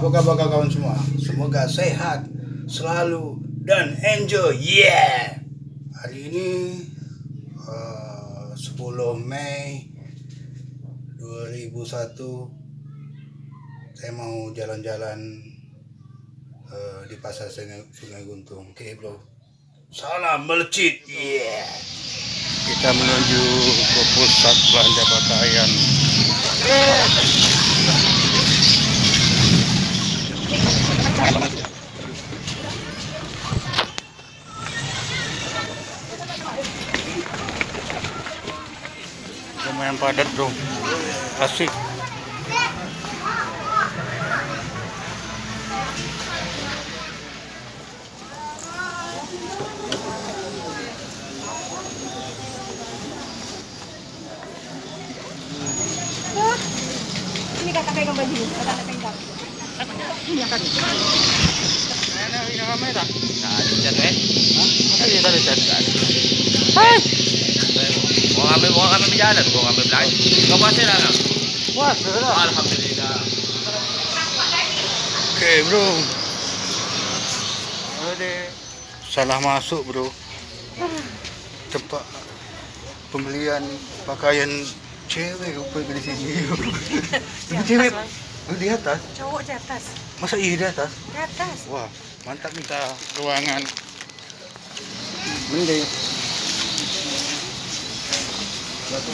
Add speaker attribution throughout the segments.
Speaker 1: Apa kabar kawan semua? Semoga sehat selalu dan enjoy. Yeah. Hari ini uh, 10 Mei 2001 saya mau jalan-jalan uh, di pasar Sungai, Sungai Guntung. Oke, Bro. Salam melecit. Yeah. Kita menuju ke pusat belanja pakaian. Lumayan padat bro asik
Speaker 2: Ini kakak pegang baju, kakak pegang. Ini kakak.
Speaker 1: Ini kamera.
Speaker 3: Nah, ada chat eh.
Speaker 1: Masa dia tadi chat?
Speaker 3: Ngambil mau ngambil jalan, mau ngambil belanja. Kau puasa dah kan?
Speaker 1: Wah, sudah.
Speaker 3: Alhamdulillah.
Speaker 1: Oke bro. Ada salah masuk bro. Tempat pembelian pakaian cewek rupanya di sini. Tapi cewek di atas.
Speaker 2: Cowok di atas.
Speaker 1: Masa iya di atas?
Speaker 2: Di atas.
Speaker 1: Wah, mantap minta ruangan. Mending. Yang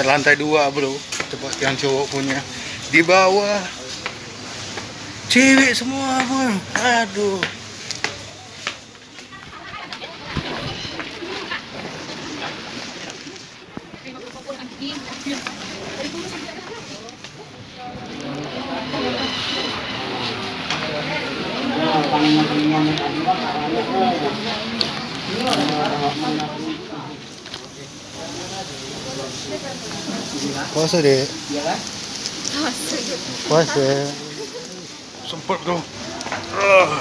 Speaker 1: terlantai dua bro, tempat yang cowok punya. Di bawah cewek semua bro. Aduh. Puasa deh. Puasa. Sempet bro. Ah.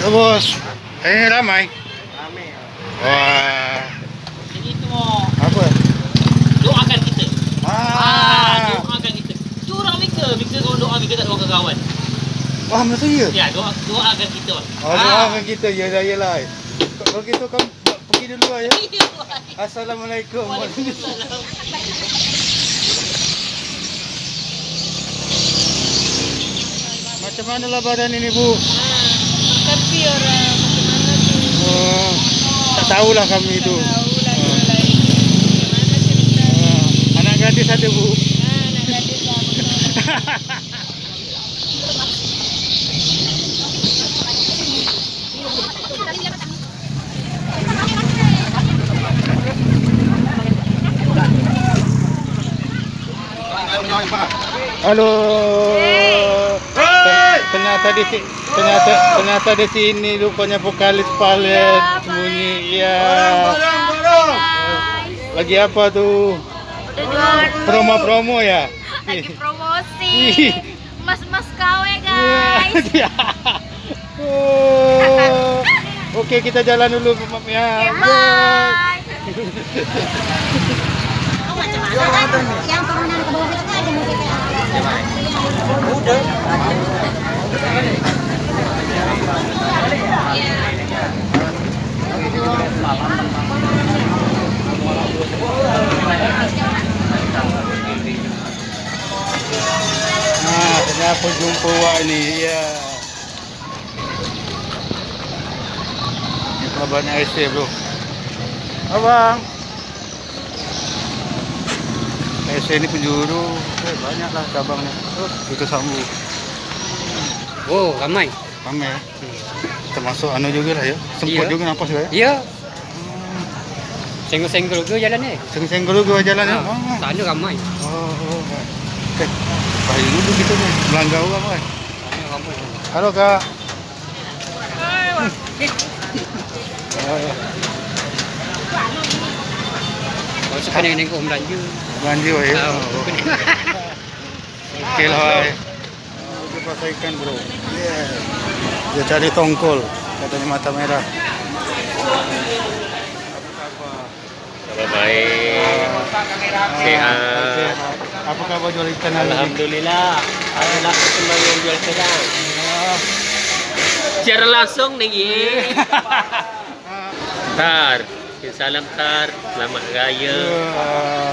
Speaker 1: Ya bos, ini ramai.
Speaker 3: Ramai.
Speaker 1: Wah,
Speaker 3: Jadi itu mau
Speaker 1: apa?
Speaker 3: doakan kita. Ah,
Speaker 1: Ah,
Speaker 3: doakan kita. Orang Mika, Mika kau doa Mika tak doa ke kawan.
Speaker 1: Wah masa iya?
Speaker 3: Ya, doa doakan kita.
Speaker 1: Oh, doakan kita, ya lah, ya lah. Kalau gitu kamu pergi dulu ya. Assalamualaikum. Macam mana lah badan ini bu?
Speaker 2: Tapi orang bagaimana tuh?
Speaker 1: Oh, tak tahulah kami itu.
Speaker 2: Tahu lah jualan ini. Bagaimana cerita?
Speaker 1: Ah, anak gadis ada bu.
Speaker 2: Nah, nak gadis lah.
Speaker 1: Halo. Ten- Ternyata di ternyata ternyata di sini rupanya vokalis palet sembunyi. Iya. Lagi apa tuh? Promo-promo ya?
Speaker 2: lagi promosi.
Speaker 1: Ih.
Speaker 2: Mas-mas KW guys.
Speaker 1: Iya. Oh. Oke, kita jalan dulu ya.
Speaker 2: Bye. Yang turunan ke bawah musik
Speaker 1: Nah, jumpa wak ini. Iya. Kabarnya IC, bro. Abang. IC ini penjuru. Eh, banyak lah cabangnya. Oh, itu sambu.
Speaker 4: Oh, ramai.
Speaker 1: Ramai ya. Termasuk anu juga lah ya. Semput
Speaker 4: Iya.
Speaker 1: juga napas ya.
Speaker 4: Ya. Senggol-senggol ke jalan ni.
Speaker 1: Seng-senggol juga jalan ya.
Speaker 4: Ha,
Speaker 1: Oh.
Speaker 4: sana ramai.
Speaker 1: Oh, oh. Oke. Baik dulu gitu nih. Kan.
Speaker 4: Sana ramai.
Speaker 1: Halo kak.
Speaker 4: Kalau sekarang ni tengok belanja.
Speaker 1: Belanja ya. Oke lah. Oh, dia pasar ikan bro. Yeah. Dia cari tongkol, katanya mata merah.
Speaker 3: Kabar baik. Sehat.
Speaker 1: Apa kabar jual ikan hari ini?
Speaker 3: Alhamdulillah. Adalah kembali yang jual sedang. Secara langsung nih. ye. Tar. Salam Tar. Selamat Raya.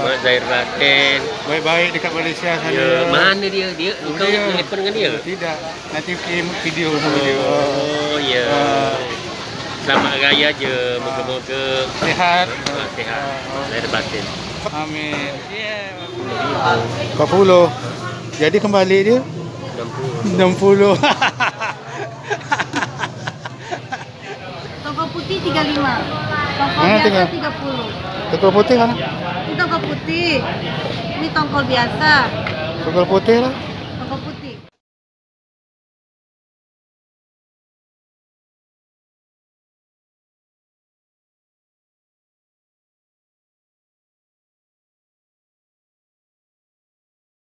Speaker 3: Mak Zahir Raten.
Speaker 1: Baik-baik dekat Malaysia sana.
Speaker 3: Ya, mana dia? Dia
Speaker 1: Oh,
Speaker 3: kau
Speaker 1: dia.
Speaker 3: telefon dengan dia?
Speaker 1: Tidak, nanti kirim video sama dia.
Speaker 3: Oh, ya.
Speaker 1: Ah.
Speaker 3: Selamat Raya je. Moga-moga
Speaker 1: Sehat.
Speaker 3: ah, sehat. Zahir Batin.
Speaker 1: Amin. 40. Jadi kembali dia
Speaker 3: 60.
Speaker 1: 60.
Speaker 2: Tongkol putih 35. Tongkol biasa
Speaker 1: tinggal?
Speaker 2: 30.
Speaker 1: Tongkol putih kan?
Speaker 2: Ini tongkol putih. Ini tongkol biasa.
Speaker 1: Tongkol putih lah.